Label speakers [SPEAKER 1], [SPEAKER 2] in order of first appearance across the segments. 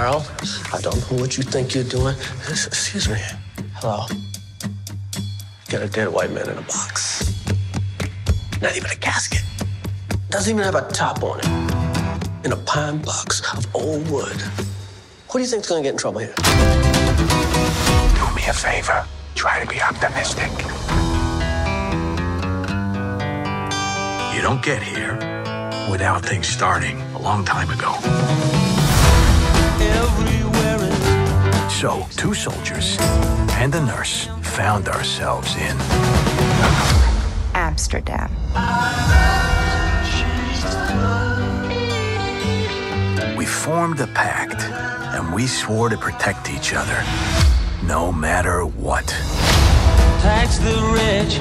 [SPEAKER 1] Harold, I don't know what you think you're doing. Excuse me. Hello. Got a dead white man in a box. Not even a casket. Doesn't even have a top on it. In a pine box of old wood. Who do you think's gonna get in trouble here?
[SPEAKER 2] Do me a favor. Try to be optimistic. You don't get here without things starting a long time ago. So, two soldiers and a nurse found ourselves in
[SPEAKER 3] Amsterdam.
[SPEAKER 2] We formed a pact, and we swore to protect each other, no matter what.
[SPEAKER 4] Tax the rich,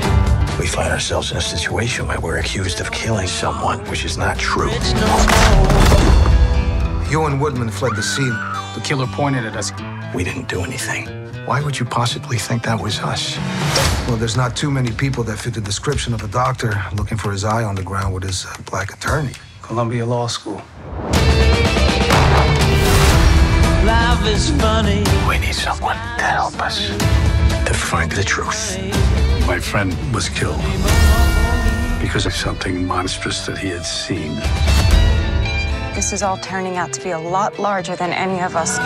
[SPEAKER 2] We find ourselves in a situation where we're accused of killing someone, which is not true.
[SPEAKER 4] Rich.
[SPEAKER 5] You and Woodman fled the scene.
[SPEAKER 6] The killer pointed at us.
[SPEAKER 2] We didn't do anything. Why would you possibly think that was us?
[SPEAKER 5] Well, there's not too many people that fit the description of a doctor looking for his eye on the ground with his uh, black attorney.
[SPEAKER 6] Columbia Law School.
[SPEAKER 4] Life is funny.
[SPEAKER 2] We need someone to help us to find the truth.
[SPEAKER 7] My friend was killed because of something monstrous that he had seen.
[SPEAKER 3] This is all turning out to be a lot larger than any of us.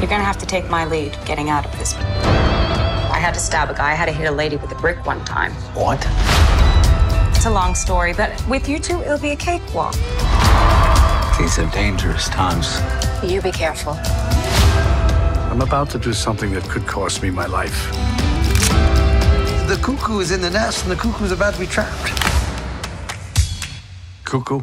[SPEAKER 3] You're gonna have to take my lead getting out of this. I had to stab a guy. I had to hit a lady with a brick one time.
[SPEAKER 2] What?
[SPEAKER 3] It's a long story, but with you two, it'll be a cakewalk.
[SPEAKER 7] These are dangerous times.
[SPEAKER 3] You be careful.
[SPEAKER 7] I'm about to do something that could cost me my life.
[SPEAKER 5] The cuckoo is in the nest, and the cuckoo's about to be trapped.
[SPEAKER 7] Cuckoo?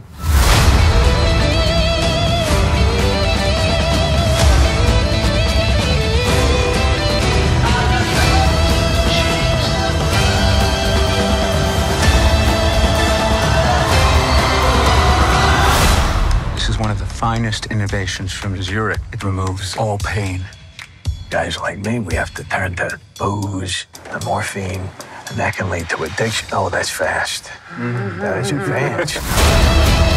[SPEAKER 8] Finest innovations from Zurich. It removes all pain.
[SPEAKER 2] Guys like me, we have to turn to booze, to morphine, and that can lead to addiction. Oh, that's fast. Mm-hmm. That is advanced.